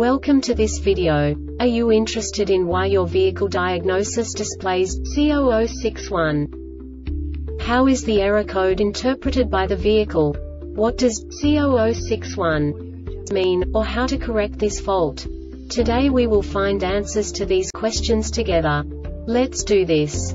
Welcome to this video. Are you interested in why your vehicle diagnosis displays C0061? How is the error code interpreted by the vehicle? What does C0061 mean, or how to correct this fault? Today we will find answers to these questions together. Let's do this.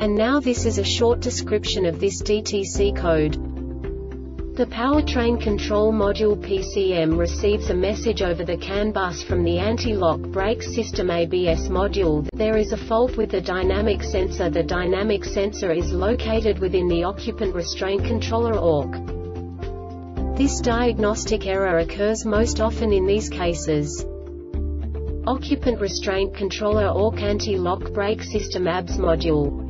And now this is a short description of this DTC code. The powertrain control module PCM receives a message over the CAN bus from the anti-lock brake system ABS module that there is a fault with the dynamic sensor. The dynamic sensor is located within the occupant restraint controller ORC. This diagnostic error occurs most often in these cases. Occupant Restraint Controller ORC Anti-Lock Brake System ABS Module